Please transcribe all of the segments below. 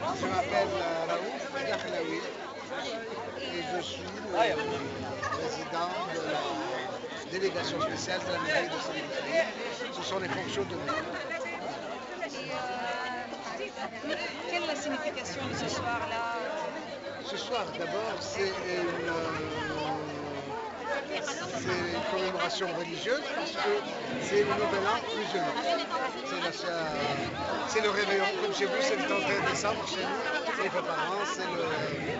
Je m'appelle euh, Raouf Dahlaoui et je suis le président de la délégation spéciale de la mairie de Saint-Michel. Ce sont les fonctions de euh, quelle est la signification de ce soir-là? Ce soir, d'abord, c'est une, c'est une commémoration religieuse parce que c'est le nouvel an musulman. C'est le réveillon. Comme chez vous, c'est le 31 décembre. Chez nous, c'est les parents, c'est le.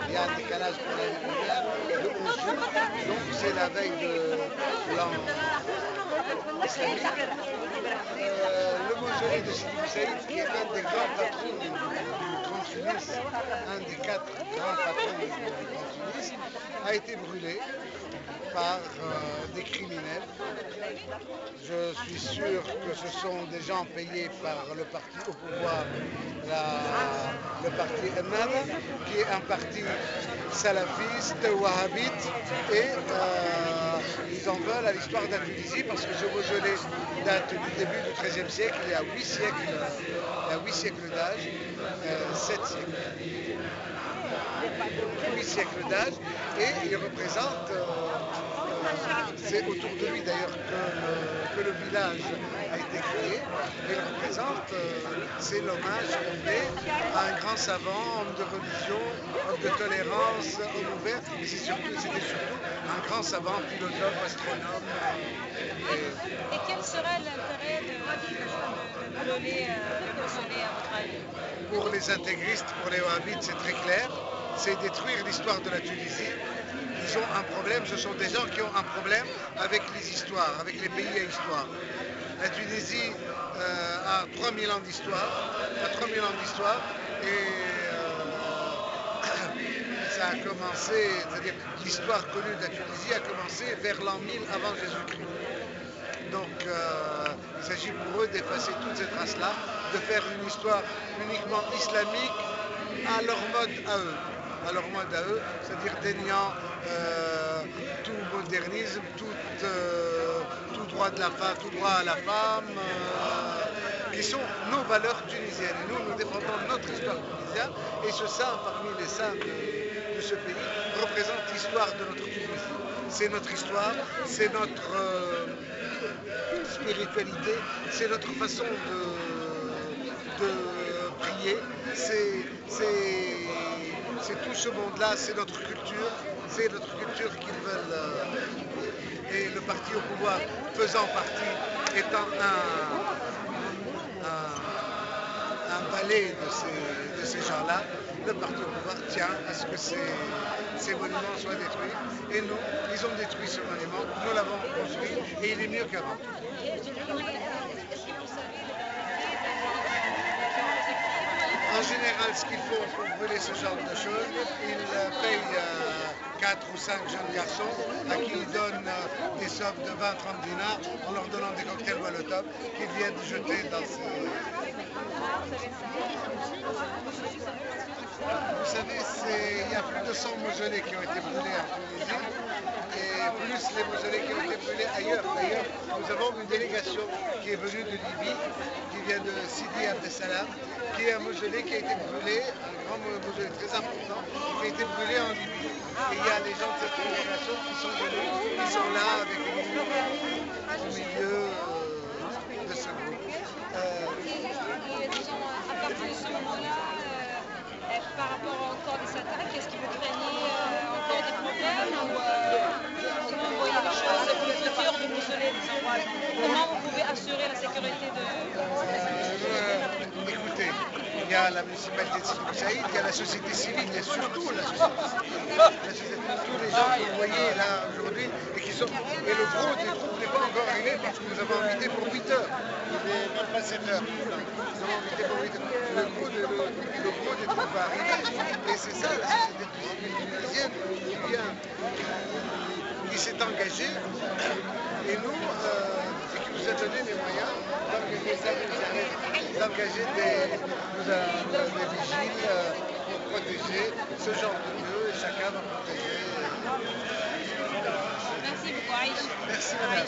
Il y a un décalage pour l'année nouvelle, le 11 juin. Donc, c'est la veille de l'an. Euh, le mausolée de Sidi Moussaïd, qui est un des grands patrons du, Grand Tunis, un des quatre grands patrons du Grand Tunis, a été brûlé par euh, des criminels. Je suis sûr que ce sont des gens payés par le parti au pouvoir, le parti Ennahda, qui est un parti salafiste, wahhabite, et euh, ils en veulent à l'histoire de la Tunisie parce que ce mausolée date du début du XIIIe siècle, il y a huit siècles, siècles d'âge, euh, sept siècles huit siècles d'âge et il représente, euh, c'est autour de lui d'ailleurs que, le- que le village a été créé, il représente, euh, c'est l'hommage rendu à un grand savant, homme de religion, homme de tolérance, homme ouvert, mais surtout, c'était surtout un grand savant, philosophe, astronome. et- Et quel serait l'intérêt de, de, de euh, mausolée, à votre avis? Pour les intégristes, pour les wahhabites, c'est très clair. C'est détruire l'histoire de la Tunisie. Ils ont un problème, ce sont des gens qui ont un problème avec les histoires, avec les pays à histoire. La Tunisie euh, a 3000 ans d'histoire, a 3000 ans d'histoire et euh, ça a commencé, c'est-à-dire l'histoire connue de la Tunisie a commencé vers l'an 1000 avant Jésus-Christ. Donc euh, il s'agit pour eux d'effacer toutes ces traces-là, de faire une histoire uniquement islamique à leur mode à eux. À leur mode à eux, c'est-à-dire déniant euh, tout modernisme, tout, euh, tout droit de la femme, tout droit à la femme, euh, qui sont nos valeurs tunisiennes. Nous, nous défendons notre histoire tunisienne et ce saint parmi les saints de, de ce pays représente l'histoire de notre Tunisie. C'est notre histoire, c'est notre euh, spiritualité, c'est notre façon de, de prier, c'est, c'est, tout ce monde-là, c'est notre culture, c'est notre culture qu'ils veulent. euh, et le parti au pouvoir faisant partie, étant un, un, un ces, de ces gens-là, le parti au pouvoir tient à ce que ces, ces monuments soient détruits. Et nous, ils ont détruit ce monument, nous l'avons construit et il est mieux qu'avant. En général, ce qu'ils font pour brûler ce genre de choses, ils euh, payent 4 ou 5 jeunes garçons à qui ils donnent euh, des sommes de 20-30 dinars en leur donnant des cocktails Molotov qu'ils viennent jeter dans ces... Vous savez, il y a plus de 100 mausolées qui ont été brûlés en Tunisie et plus les mausolées qui ont été brûlés ailleurs. D'ailleurs, nous avons une délégation qui est venue de Libye, qui vient de Sidi Abdessalam, qui est un mausolée qui a été brûlé, un grand mausolée très important, qui a été brûlé en Libye. Il y a les gens de cette délégation qui sont venus, qui sont là avec nous au milieu euh, de ce groupe. À partir de ce moment-là, par rapport encore des attaques, est-ce que vous craignez euh, encore des problèmes ou euh, comment voyez les choses pour du mausolée disons, Comment vous pouvez assurer la sécurité de... Euh, écoutez, il y la municipalité de Sidi Saïd, il y a la société civile, il y a surtout la société civile. Tous les gens que vous voyez là aujourd'hui et qui sont. Et le gros des groupes n'est pas encore arrivé parce que nous avons invité pour 8 heures. Il n'est même pas 7 heures. Nous avons invité pour 8 heures. Le gros, des groupes va arriver. Et c'est ça la société civile qui qui, qui s'est engagée. Et nous, euh, et qui nous a donné les moyens d'engager- d'engager des, nous avons des vigiles euh, pour protéger ce genre de lieu et chacun va protéger. Merci beaucoup, Aïcha. Merci madame.